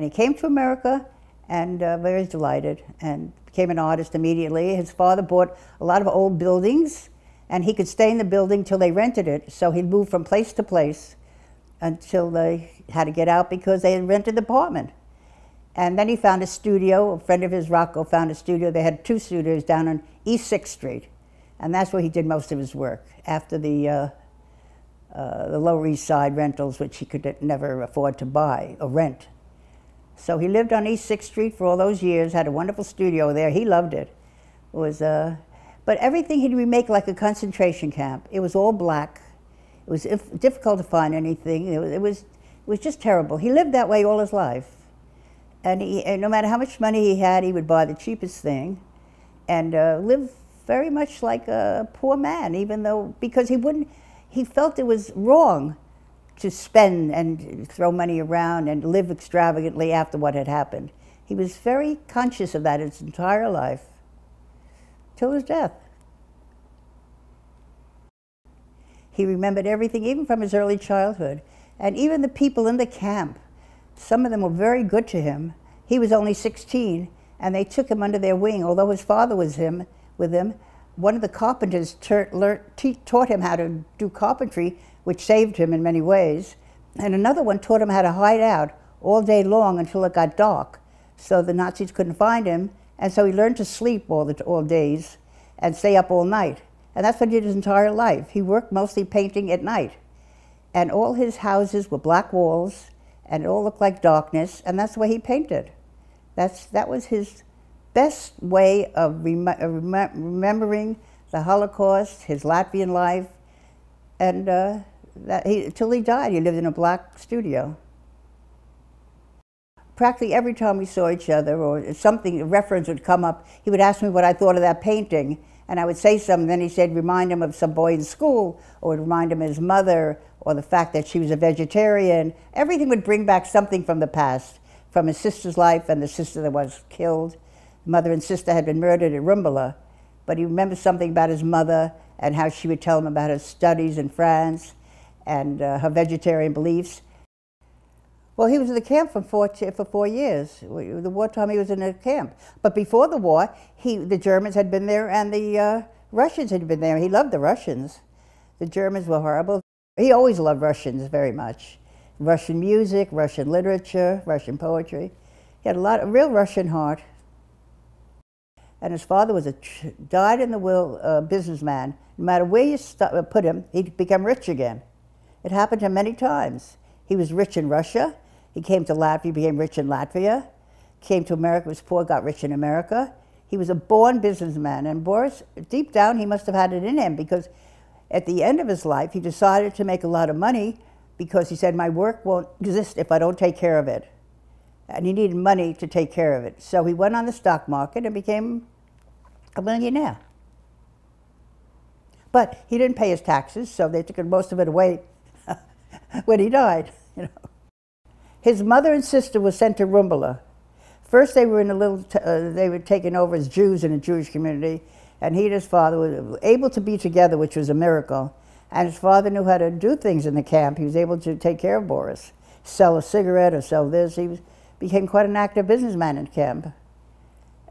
And he came to America and uh, very delighted and became an artist immediately. His father bought a lot of old buildings and he could stay in the building till they rented it. So he moved from place to place until they had to get out because they had rented the apartment. And then he found a studio. A friend of his, Rocco, found a studio. They had two studios down on East 6th Street. And that's where he did most of his work after the, uh, uh, the Lower East Side rentals, which he could never afford to buy or rent. So he lived on East 6th Street for all those years, had a wonderful studio there. He loved it. It was, uh, but everything he'd remake like a concentration camp. It was all black. It was difficult to find anything. It was, it was, it was just terrible. He lived that way all his life. And, he, and no matter how much money he had, he would buy the cheapest thing and uh, live very much like a poor man, even though, because he wouldn't, he felt it was wrong to spend and throw money around and live extravagantly after what had happened. He was very conscious of that his entire life, till his death. He remembered everything, even from his early childhood. And even the people in the camp, some of them were very good to him. He was only 16, and they took him under their wing, although his father was him with him. One of the carpenters taught him how to do carpentry, which saved him in many ways. And another one taught him how to hide out all day long until it got dark, so the Nazis couldn't find him. And so he learned to sleep all the all days and stay up all night. And that's what he did his entire life. He worked mostly painting at night. And all his houses were black walls, and it all looked like darkness, and that's the way he painted. That's, that was his best way of rem rem remembering the Holocaust, his Latvian life, and uh, that he, until he died, he lived in a black studio. Practically every time we saw each other or something, a reference would come up, he would ask me what I thought of that painting, and I would say something, then he said, remind him of some boy in school, or would remind him of his mother, or the fact that she was a vegetarian. Everything would bring back something from the past, from his sister's life and the sister that was killed. Mother and sister had been murdered at Rumbula, but he remembered something about his mother and how she would tell him about her studies in France and uh, her vegetarian beliefs. Well, he was in the camp for four, for four years. The wartime he was in a camp. But before the war, he, the Germans had been there and the uh, Russians had been there. He loved the Russians. The Germans were horrible. He always loved Russians very much. Russian music, Russian literature, Russian poetry. He had a lot, a real Russian heart. And his father was a died in the will uh, businessman. No matter where you put him, he'd become rich again. It happened to him many times. He was rich in Russia. He came to Latvia, became rich in Latvia, came to America, was poor, got rich in America. He was a born businessman, and Boris, deep down, he must have had it in him because at the end of his life, he decided to make a lot of money because he said, my work won't exist if I don't take care of it. And he needed money to take care of it. So he went on the stock market and became a millionaire. But he didn't pay his taxes, so they took most of it away when he died. You know. His mother and sister were sent to Rumbula. First, they were in a little, uh, they were taken over as Jews in a Jewish community, and he and his father were able to be together, which was a miracle. And his father knew how to do things in the camp. He was able to take care of Boris, sell a cigarette or sell this. He was, became quite an active businessman in camp.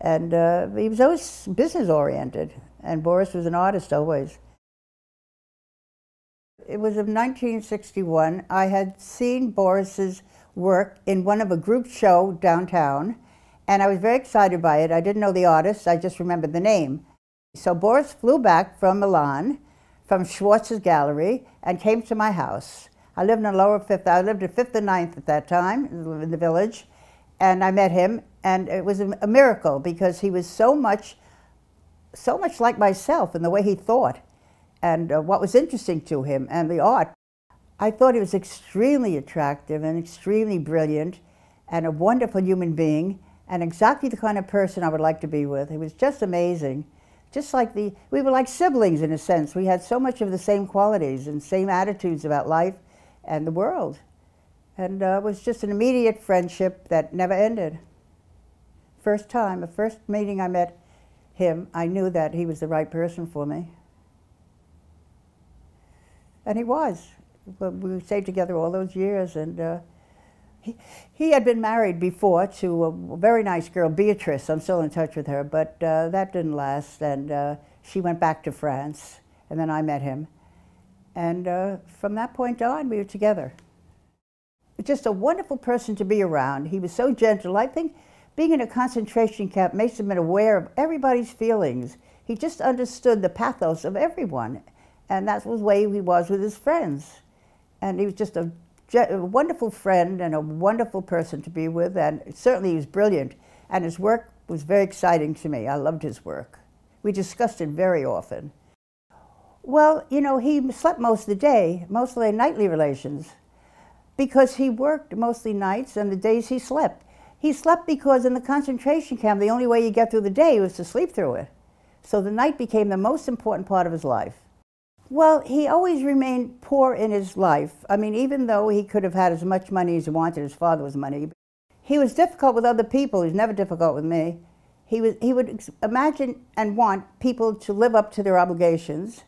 And uh, he was always business oriented, and Boris was an artist always. It was of 1961. I had seen Boris's work in one of a group show downtown, and I was very excited by it. I didn't know the artist, I just remembered the name. So Boris flew back from Milan, from Schwarz's gallery, and came to my house. I lived in the lower fifth, I lived at fifth and ninth at that time in the village, and I met him, and it was a, miracle because he was so much, so much like myself in the way he thought and uh, what was interesting to him and the art. I thought he was extremely attractive and extremely brilliant and a wonderful human being and exactly the kind of person I would like to be with. He was just amazing. Just like the, we were like siblings in a sense. We had so much of the same qualities and same attitudes about life and the world. And uh, it was just an immediate friendship that never ended. First time, the first meeting I met him, I knew that he was the right person for me. And he was. We stayed together all those years, and uh, He, he had been married before to a very nice girl, Beatrice. I'm still in touch with her, but uh, that didn't last. And uh, she went back to France, and then I met him. And uh, from that point on, we were together. Just a wonderful person to be around. He was so gentle. I think being in a concentration camp makes him aware of everybody's feelings. He just understood the pathos of everyone. And that was the way he was with his friends. And he was just a, a wonderful friend and a wonderful person to be with. And certainly he was brilliant. And his work was very exciting to me. I loved his work. We discussed it very often. Well, you know, he slept most of the day, mostly nightly relations, because he worked mostly nights and the days he slept. He slept because in the concentration camp, the only way you get through the day was to sleep through it. So the night became the most important part of his life. Well, he always remained poor in his life. I mean, even though he could have had as much money as he wanted, his father was money, he was difficult with other people. He was never difficult with me. He, was, he would imagine and want people to live up to their obligations.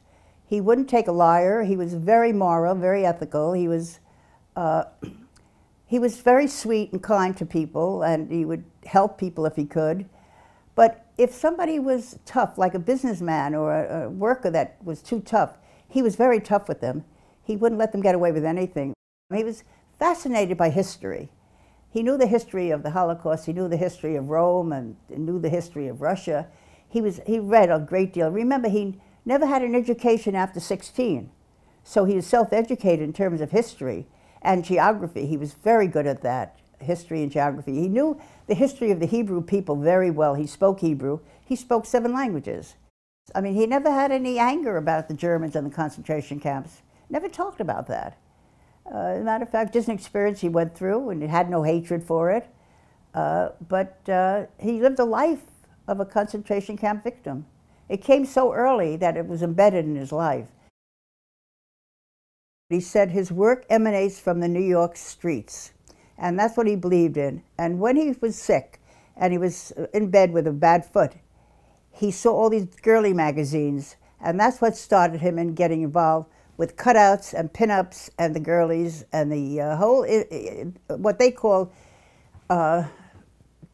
He wouldn't take a liar. He was very moral, very ethical. He was, uh, he was very sweet and kind to people, and he would help people if he could. But if somebody was tough, like a businessman or a, a worker that was too tough, he was very tough with them. He wouldn't let them get away with anything. He was fascinated by history. He knew the history of the Holocaust, he knew the history of Rome, and knew the history of Russia. He, was, he read a great deal. Remember, he never had an education after 16, so he was self-educated in terms of history and geography. He was very good at that, history and geography. He knew the history of the Hebrew people very well. He spoke Hebrew. He spoke seven languages. I mean, he never had any anger about the Germans and the concentration camps. Never talked about that. Uh, as a matter of fact, just an experience he went through and he had no hatred for it. Uh, but uh, he lived a life of a concentration camp victim. It came so early that it was embedded in his life. He said his work emanates from the New York streets, and that's what he believed in. And when he was sick and he was in bed with a bad foot, he saw all these girly magazines, and that's what started him in getting involved with cutouts and pinups and the girlies and the uh, whole, what they call uh,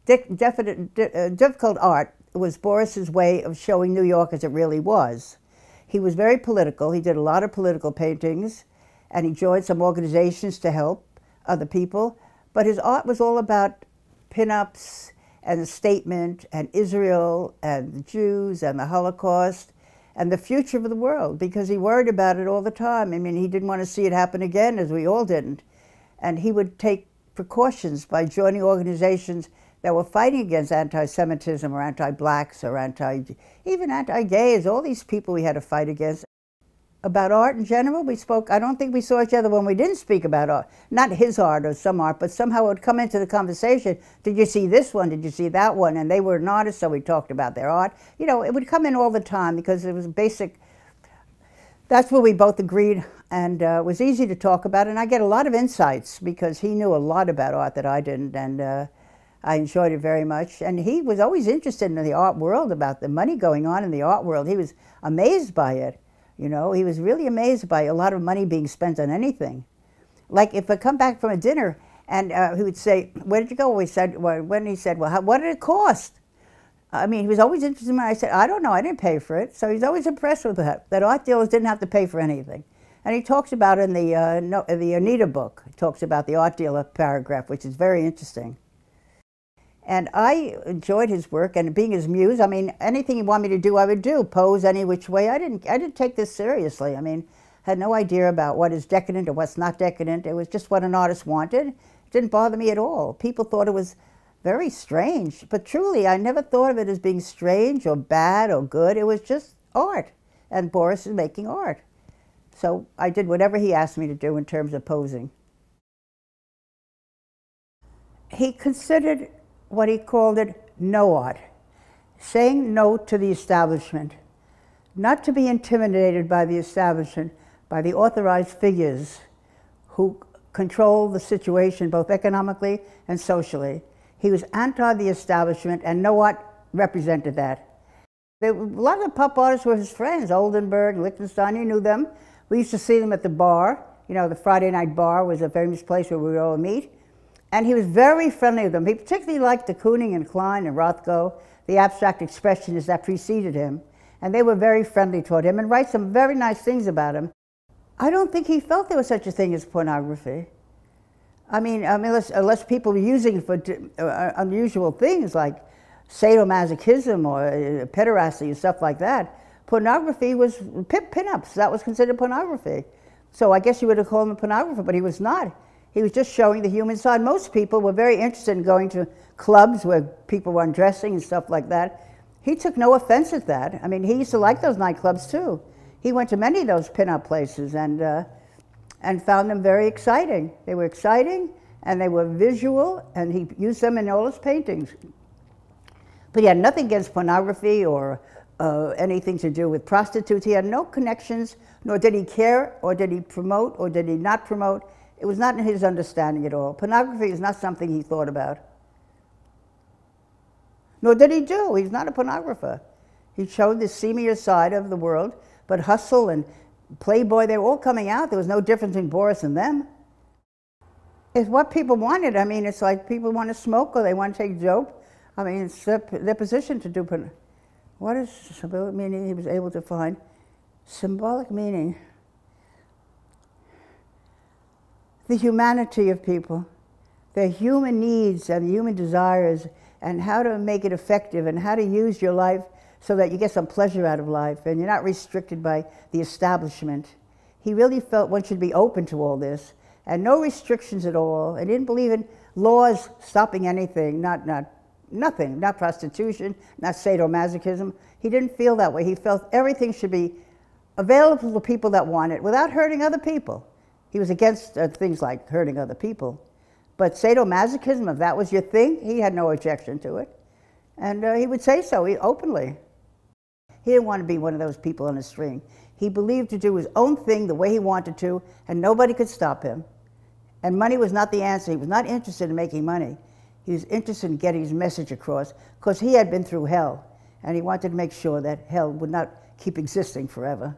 definite, uh, difficult art was Boris's way of showing New York as it really was. He was very political. He did a lot of political paintings, and he joined some organizations to help other people. But his art was all about pinups and the statement and Israel and the Jews and the Holocaust and the future of the world because he worried about it all the time. I mean, he didn't want to see it happen again, as we all didn't. And he would take precautions by joining organizations that were fighting against anti-Semitism or anti-blacks or anti, even anti-gays, all these people we had to fight against about art in general. We spoke, I don't think we saw each other when we didn't speak about art. Not his art or some art, but somehow it would come into the conversation. Did you see this one? Did you see that one? And they were an artist, so we talked about their art. You know, it would come in all the time because it was basic. That's where we both agreed and uh, it was easy to talk about. And I get a lot of insights because he knew a lot about art that I didn't. And uh, I enjoyed it very much. And he was always interested in the art world, about the money going on in the art world. He was amazed by it. You know, he was really amazed by a lot of money being spent on anything. Like if I come back from a dinner and uh, he would say, where did you go? We said, well, when he said, well, how, what did it cost? I mean, he was always interested in money. I said, I don't know, I didn't pay for it. So he's always impressed with that, that art dealers didn't have to pay for anything. And he talks about in the, uh, no, the Anita book, he talks about the art dealer paragraph, which is very interesting. And I enjoyed his work and being his muse. I mean, anything he wanted me to do, I would do. Pose any which way. I didn't. I didn't take this seriously. I mean, had no idea about what is decadent or what's not decadent. It was just what an artist wanted. It didn't bother me at all. People thought it was very strange, but truly, I never thought of it as being strange or bad or good. It was just art, and Boris is making art. So I did whatever he asked me to do in terms of posing. He considered what he called it no art, saying no to the establishment, not to be intimidated by the establishment, by the authorized figures who control the situation both economically and socially. He was anti the establishment, and no art represented that. A lot of the pop artists were his friends, Oldenburg, Lichtenstein, he knew them. We used to see them at the bar. You know, the Friday night bar was a famous place where we would all meet. And he was very friendly with them. He particularly liked de Kooning and Kline and Rothko, the abstract expressionists that preceded him. And they were very friendly toward him and write some very nice things about him. I don't think he felt there was such a thing as pornography. I mean, I mean unless, unless people were using it for uh, unusual things like sadomasochism or uh, pederasty and stuff like that, pornography was pin-ups. That was considered pornography. So I guess you would have called him a pornographer, but he was not. He was just showing the human side. Most people were very interested in going to clubs where people were undressing and stuff like that. He took no offense at that. I mean, he used to like those nightclubs too. He went to many of those pin-up places and, uh, and found them very exciting. They were exciting and they were visual, and he used them in all his paintings. But he had nothing against pornography or uh, anything to do with prostitutes. He had no connections, nor did he care, or did he promote, or did he not promote. It was not in his understanding at all. Pornography is not something he thought about. Nor did he do. He's not a pornographer. He showed the seamier side of the world, but Hustler and Playboy, they were all coming out. There was no difference in Boris and them. It's what people wanted. I mean, it's like people want to smoke or they want to take dope. I mean, it's their, their position to do. But what is symbolic meaning he was able to find? Symbolic meaning. The humanity of people, their human needs and human desires, and how to make it effective, and how to use your life so that you get some pleasure out of life and you're not restricted by the establishment. He really felt one should be open to all this and no restrictions at all. He didn't believe in laws stopping anything, not, not nothing, not prostitution, not sadomasochism. He didn't feel that way. He felt everything should be available to people that want it without hurting other people. He was against uh, things like hurting other people. But sadomasochism, if that was your thing, he had no objection to it. And uh, he would say so openly. He didn't want to be one of those people on the string. He believed to do his own thing the way he wanted to, and nobody could stop him. And money was not the answer. He was not interested in making money. He was interested in getting his message across because he had been through hell and he wanted to make sure that hell would not keep existing forever.